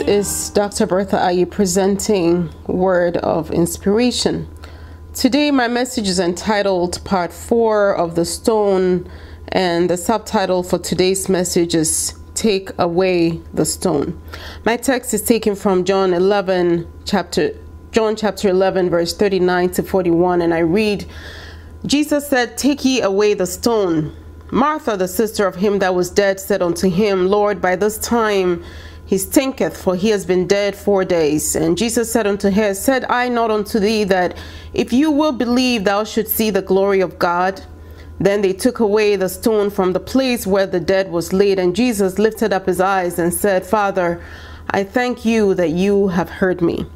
Is Dr. Bertha Ayi presenting Word of Inspiration. Today, my message is entitled Part 4 of the Stone, and the subtitle for today's message is Take Away the Stone. My text is taken from John 11, chapter John chapter 11, verse 39 to 41, and I read Jesus said, Take ye away the stone. Martha, the sister of him that was dead, said unto him, Lord, by this time he stinketh, for he has been dead four days. And Jesus said unto her, Said I not unto thee that if you will believe, thou shouldst see the glory of God? Then they took away the stone from the place where the dead was laid, and Jesus lifted up his eyes and said, Father, I thank you that you have heard me.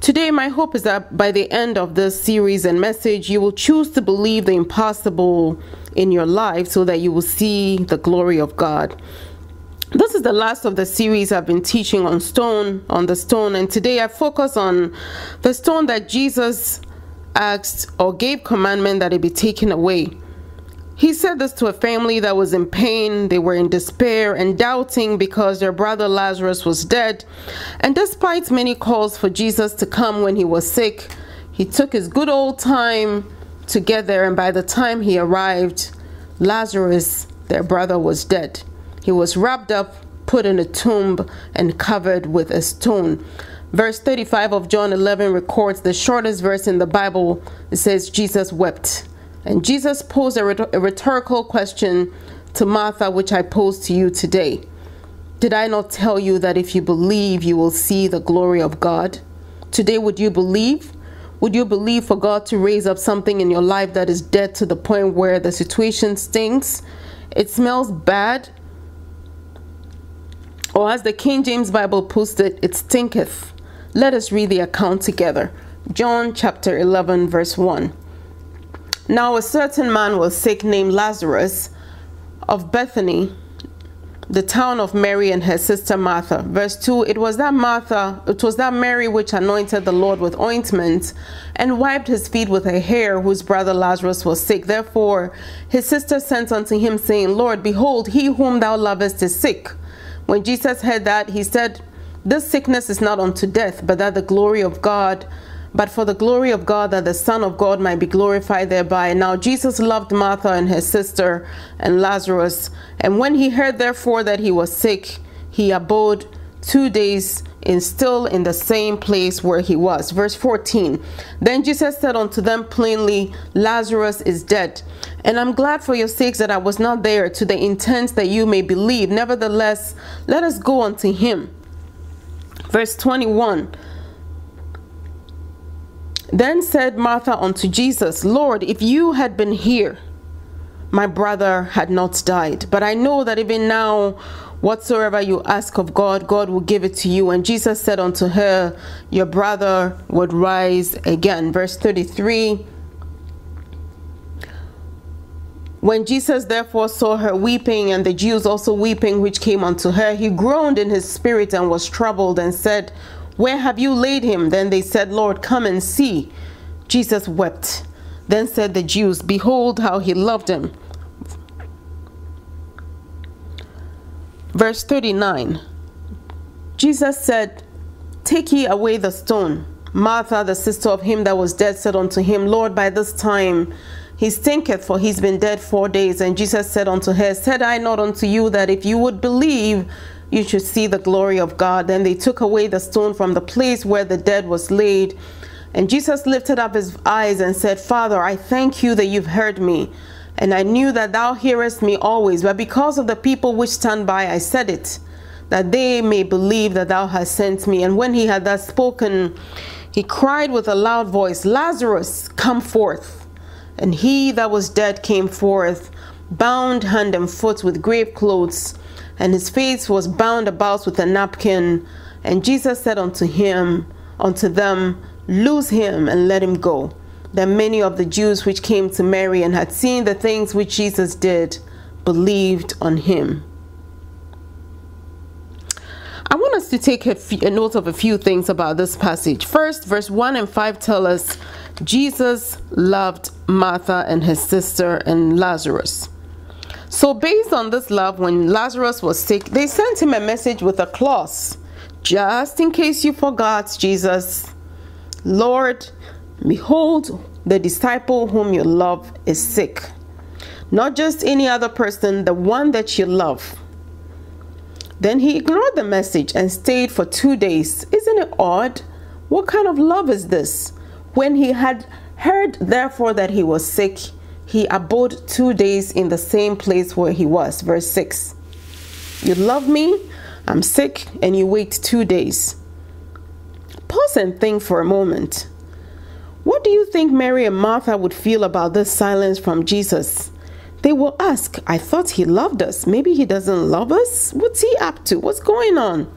Today, my hope is that by the end of this series and message, you will choose to believe the impossible in your life so that you will see the glory of God. This is the last of the series I've been teaching on stone, on the stone, and today I focus on the stone that Jesus asked or gave commandment that it be taken away. He said this to a family that was in pain. They were in despair and doubting because their brother Lazarus was dead. And despite many calls for Jesus to come when he was sick, he took his good old time to get there. And by the time he arrived, Lazarus, their brother, was dead. He was wrapped up, put in a tomb, and covered with a stone. Verse 35 of John 11 records the shortest verse in the Bible. It says, Jesus wept. And Jesus posed a, rhetorical question to Martha, which I pose to you today. Did I not tell you that if you believe, you will see the glory of God? Today, would you believe? Would you believe for God to raise up something in your life that is dead to the point where the situation stinks? It smells bad. Or as the King James Bible puts it, it stinketh. Let us read the account together. John chapter 11, verse 1. Now a certain man was sick named Lazarus of Bethany, the town of Mary and her sister Martha. Verse 2 It was that Martha, it was that Mary which anointed the Lord with ointment and wiped his feet with her hair, whose brother Lazarus was sick. Therefore his sister sent unto him, saying, Lord, behold, he whom thou lovest is sick. When Jesus heard that, he said, This sickness is not unto death, but that the glory of God but for the glory of God, that the Son of God might be glorified thereby. Now Jesus loved Martha and her sister and Lazarus. And when he heard therefore that he was sick, he abode two days in still in the same place where he was. Verse 14. Then Jesus said unto them plainly, Lazarus is dead. And I'm glad for your sakes that I was not there to the intent that you may believe. Nevertheless, let us go unto him. Verse 21. Then said Martha unto Jesus, Lord, if you had been here, my brother had not died. But I know that even now, whatsoever you ask of God, God will give it to you. And Jesus said unto her, Your brother would rise again. Verse 33. When Jesus therefore saw her weeping, and the Jews also weeping, which came unto her, he groaned in his spirit and was troubled, and said, where have you laid him? Then they said, Lord, come and see. Jesus wept. Then said the Jews, Behold how he loved him. Verse 39 Jesus said, Take ye away the stone. Martha, the sister of him that was dead, said unto him, Lord, by this time he stinketh, for he's been dead four days. And Jesus said unto her, Said I not unto you that if you would believe, you should see the glory of God. Then they took away the stone from the place where the dead was laid. And Jesus lifted up his eyes and said, Father, I thank you that you've heard me. And I knew that thou hearest me always, but because of the people which stand by, I said it, that they may believe that thou hast sent me. And when he had thus spoken, he cried with a loud voice, Lazarus, come forth. And he that was dead came forth, bound hand and foot with grave clothes and his face was bound about with a napkin. And Jesus said unto him, unto them, Loose him and let him go. Then many of the Jews which came to Mary and had seen the things which Jesus did believed on him. I want us to take a, a note of a few things about this passage. First, verse 1 and 5 tell us Jesus loved Martha and his sister and Lazarus. So, based on this love, when Lazarus was sick, they sent him a message with a clause Just in case you forgot, Jesus, Lord, behold, the disciple whom you love is sick. Not just any other person, the one that you love. Then he ignored the message and stayed for two days. Isn't it odd? What kind of love is this? When he had heard, therefore, that he was sick, he abode two days in the same place where he was. Verse 6. You love me, I'm sick, and you wait two days. Pause and think for a moment. What do you think Mary and Martha would feel about this silence from Jesus? They will ask, I thought he loved us. Maybe he doesn't love us? What's he up to? What's going on?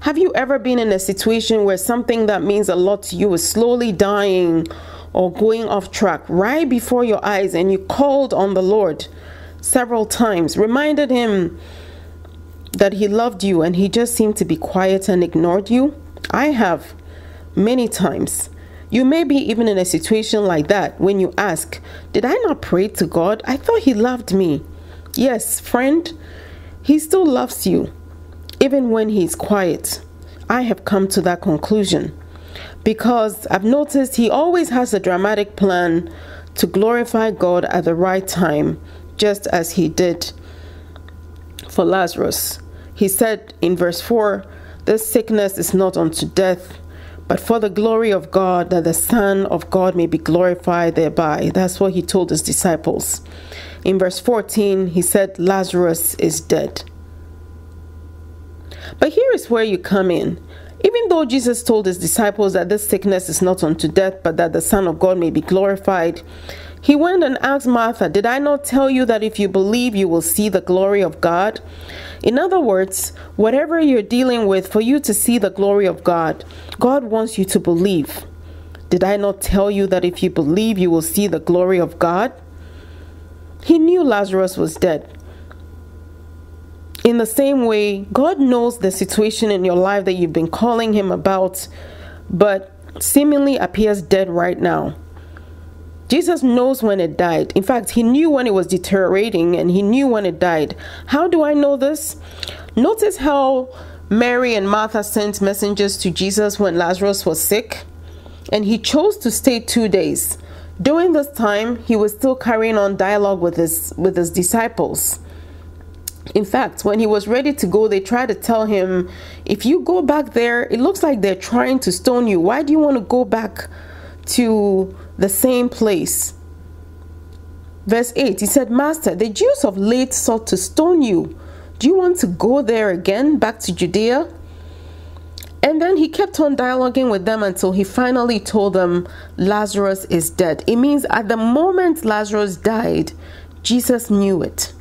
Have you ever been in a situation where something that means a lot to you is slowly dying or going off track right before your eyes and you called on the Lord several times, reminded him that he loved you and he just seemed to be quiet and ignored you? I have many times. You may be even in a situation like that when you ask, Did I not pray to God? I thought He loved me. Yes, friend, He still loves you, even when He's quiet. I have come to that conclusion because I've noticed He always has a dramatic plan to glorify God at the right time, just as He did for Lazarus. He said in verse 4 This sickness is not unto death but for the glory of God, that the Son of God may be glorified thereby. That's what he told his disciples. In verse 14, he said, Lazarus is dead. But here is where you come in. Even though Jesus told his disciples that this sickness is not unto death, but that the Son of God may be glorified, he went and asked Martha, Did I not tell you that if you believe, you will see the glory of God? In other words, whatever you're dealing with, for you to see the glory of God, God wants you to believe. Did I not tell you that if you believe, you will see the glory of God? He knew Lazarus was dead. In the same way, God knows the situation in your life that you've been calling Him about, but seemingly appears dead right now. Jesus knows when it died. In fact, he knew when it was deteriorating and he knew when it died. How do I know this? Notice how Mary and Martha sent messengers to Jesus when Lazarus was sick, and he chose to stay two days. During this time, he was still carrying on dialogue with his with his disciples. In fact, when he was ready to go, they tried to tell him, If you go back there, it looks like they're trying to stone you. Why do you want to go back to the same place. Verse 8, he said, Master, the Jews of late sought to stone you. Do you want to go there again, back to Judea? And then he kept on dialoguing with them until he finally told them Lazarus is dead. It means at the moment Lazarus died, Jesus knew it.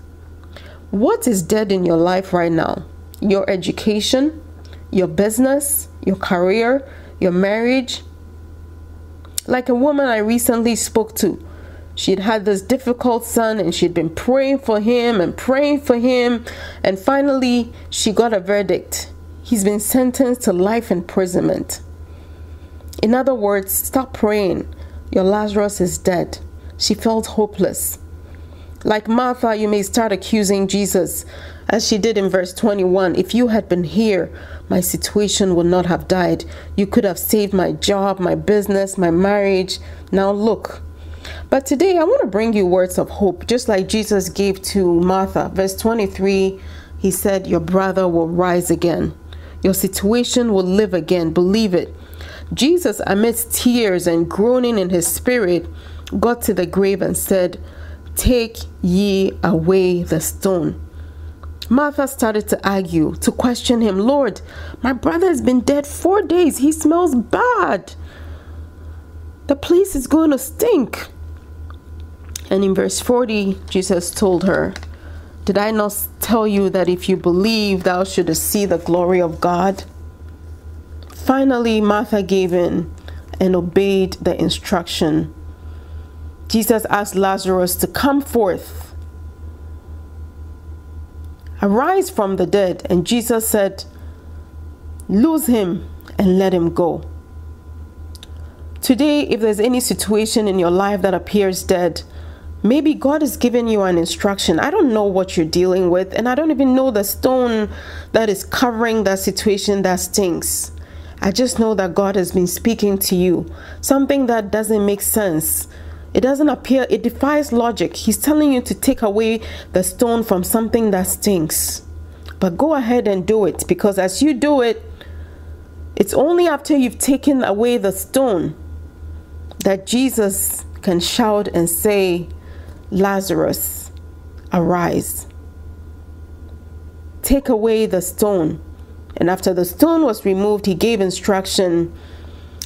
What is dead in your life right now? Your education, your business, your career, your marriage, like a woman I recently spoke to. She'd had this difficult son and she'd been praying for him and praying for him. And finally, she got a verdict. He's been sentenced to life imprisonment. In other words, stop praying. Your Lazarus is dead. She felt hopeless. Like Martha, you may start accusing Jesus, as she did in verse 21. If you had been here, my situation would not have died. You could have saved my job, my business, my marriage. Now look. But today I want to bring you words of hope, just like Jesus gave to Martha. Verse 23, he said, Your brother will rise again. Your situation will live again. Believe it. Jesus, amidst tears and groaning in his spirit, got to the grave and said, Take ye away the stone. Martha started to argue, to question him. Lord, my brother has been dead four days. He smells bad. The place is going to stink. And in verse 40, Jesus told her, Did I not tell you that if you believe, thou shouldst see the glory of God? Finally, Martha gave in and obeyed the instruction. Jesus asked Lazarus to come forth. Arise from the dead. And Jesus said, Lose him and let him go. Today, if there's any situation in your life that appears dead, Maybe God is giving you an instruction. I don't know what you're dealing with, and I don't even know the stone that is covering that situation that stinks. I just know that God has been speaking to you. Something that doesn't make sense. It doesn't appear, it defies logic. He's telling you to take away the stone from something that stinks. But go ahead and do it because as you do it, it's only after you've taken away the stone that Jesus can shout and say, Lazarus, arise. Take away the stone. And after the stone was removed, he gave instruction,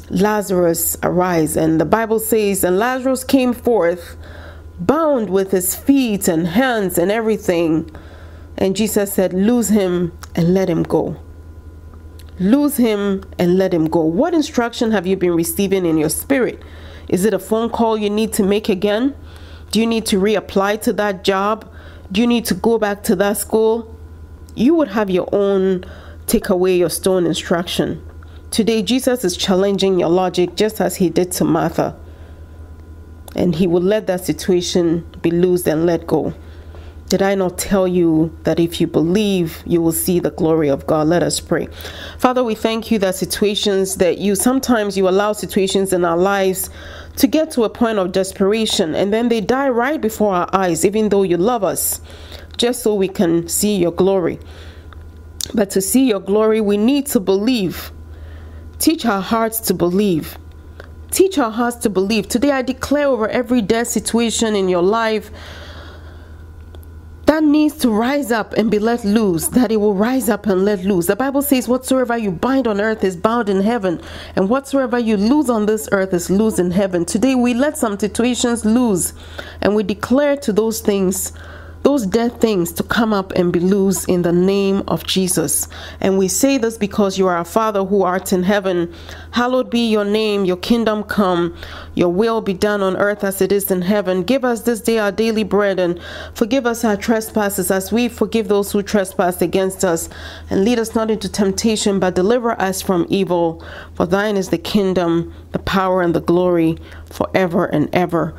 Lazarus, arise. And the Bible says, And Lazarus came forth, bound with his feet and hands and everything. And Jesus said, Lose him and let him go. Lose him and let him go. What instruction have you been receiving in your spirit? Is it a phone call you need to make again? Do you need to reapply to that job? Do you need to go back to that school? You would have your own take away your stone instruction. Today, Jesus is challenging your logic just as he did to Martha. And he will let that situation be loosed and let go. Did I not tell you that if you believe, you will see the glory of God? Let us pray. Father, we thank you that situations that you sometimes you allow situations in our lives to get to a point of desperation and then they die right before our eyes, even though you love us, just so we can see your glory. But to see your glory, we need to believe. Teach our hearts to believe. Teach our hearts to believe. Today I declare over every dead situation in your life that needs to rise up and be let loose, that it will rise up and let loose. The Bible says, Whatsoever you bind on earth is bound in heaven, and whatsoever you lose on this earth is loose in heaven. Today we let some situations loose, and we declare to those things those dead things to come up and be loose in the name of Jesus. And we say this because you are our Father who art in heaven. Hallowed be your name, your kingdom come, your will be done on earth as it is in heaven. Give us this day our daily bread and forgive us our trespasses as we forgive those who trespass against us. And lead us not into temptation, but deliver us from evil. For thine is the kingdom, the power, and the glory forever and ever.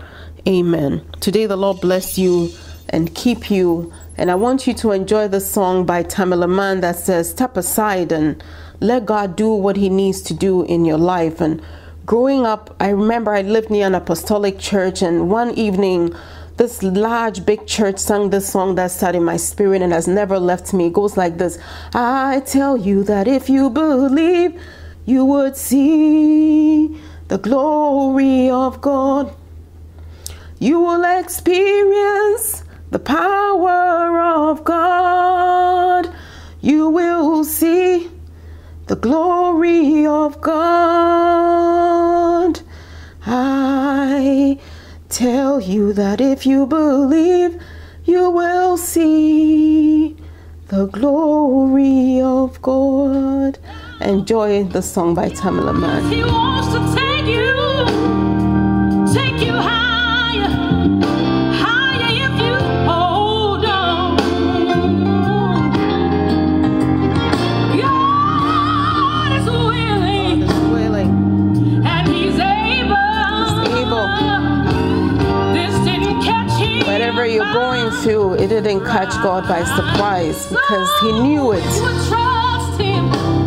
Amen. Today the Lord bless you and keep you. And I want you to enjoy the song by Tamela Mann that says, Step aside and let God do what He needs to do in your life. And growing up, I remember I lived near an apostolic church, and one evening, this large big church sang this song that sat in my spirit and has never left me. It goes like this I tell you that if you believe, you would see the glory of God. You will experience the power of God. You will see the glory of God. I tell you that if you believe, you will see the glory of God. Enjoy the song by Tamela Mann. Didn't catch God by surprise because He knew it.